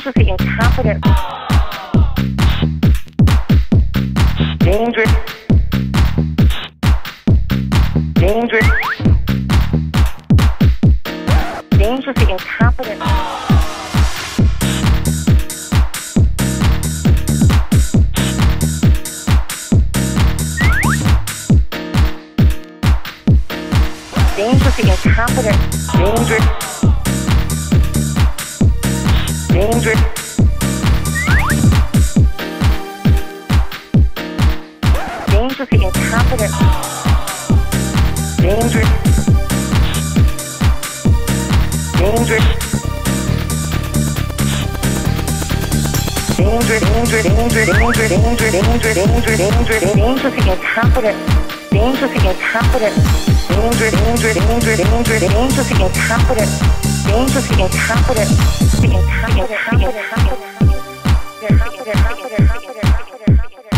dangerously incompetent, dangerous, dangerous, dangerously incompetent. dangerously incompetent, dangerous, dangerous, dangerously incompetent, dangerous, dangerous. Dangerous, dangerous, dangerous, dangerous, dangerous, dangerous, dangerous, dangerous, dangerously incompetent, dangerously incompetent, Dangerous. Dangerous. Dangerous. Dangerous. Dangerous. incompetent, Dangerous. to incompetent, to incompetent, to incompetent, to incompetent, incompetent, incompetent.